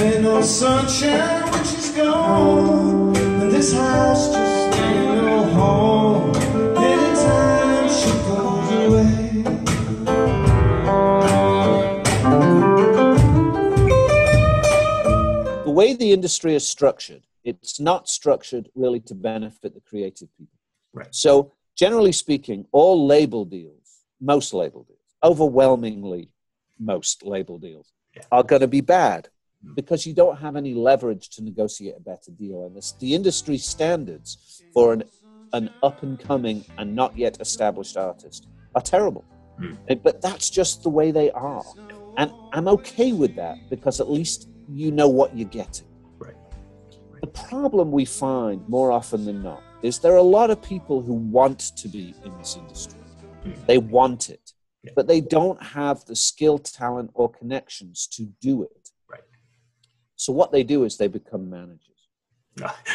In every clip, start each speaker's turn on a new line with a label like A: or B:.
A: Ain't no sunshine when she's gone, and this house just ain't no home. Anytime she goes away.
B: the way the industry is structured, it's not structured really to benefit the creative people.
C: Right.
B: So, generally speaking, all label deals, most label deals, overwhelmingly most label deals,
C: Yeah.
B: are going to be bad because you don't have any leverage to negotiate a better deal. And this, the industry standards for an, an up and coming and not yet established artist are terrible.
C: Hmm.
B: Uh, But that's just the way they are. And I'm okay with that because at least you know what you're getting.
C: Right.
B: The problem we find more often than not is there are a lot of people who want to be in this industry.
C: Mhm.
B: They want it,
C: Yeah.
B: but they don't have the skill, talent, or connections to do it. So what they do is they become managers,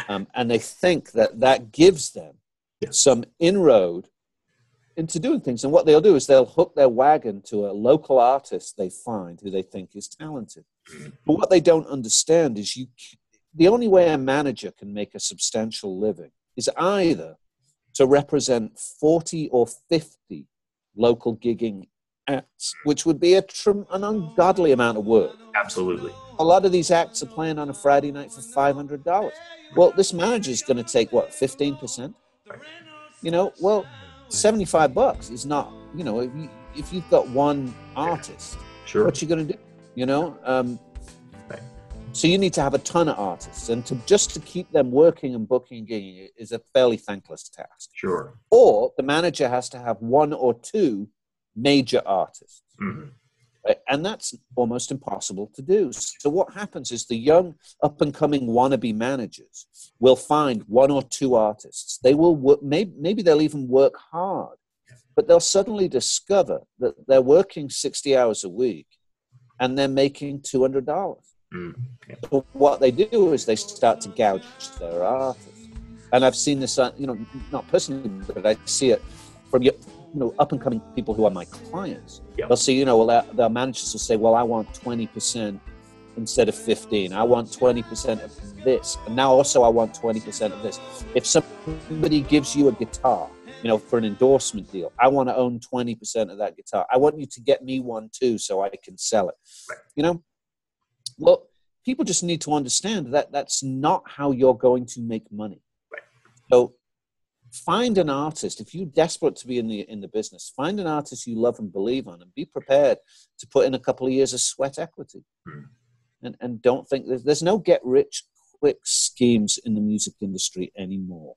B: um, and they think that that gives them
C: Yeah.
B: some inroad into doing things. And what they'll do is they'll hook their wagon to a local artist they find who they think is talented. But what they don't understand is you. The only way a manager can make a substantial living is either to represent 40 or 50 local gigging acts, which would be a trim, an ungodly amount of work.
C: Absolutely.
B: A lot of these acts are playing on a Friday night for $500. Well, this manager is going to take what, 15%? You know, well, 75 bucks is not, you know, if, you, if you've got one artist,
C: Sure.
B: what you going to do you know um, so you need to have a ton of artists and to just to keep them working and booking and gigging is a fairly thankless task
C: Sure.
B: or the manager has to have one or two major artists
C: Mhm.
B: And that's almost impossible to do. So what happens is the young up and coming wannabe managers will find one or two artists. They will work maybe, maybe they'll even work hard but they'll suddenly discover that they're working 60 hours a week and they're making $200
C: Mm.
B: So what they do is they start to gouge their artists. And i've seen this uh, you know not personally but i see it from you know up and coming people who are my clients.
C: Yeah.
B: they'll say you know well their, their managers will say well i want 20% instead of 15 i want 20% of this. And now also i want 20% of this. If somebody gives you a guitar you know for an endorsement deal i want to own 20% of that guitar. I want you to get me one too so i can sell it.
C: Right.
B: you know? Well people just need to understand that that's not how you're going to make money.
C: Right.
B: so find an artist if you're desperate to be in the in the business find an artist you love and believe on and be prepared to put in a couple of years of sweat equity
C: Hmm.
B: and and don't think there's, there's no get rich quick schemes in the music industry anymore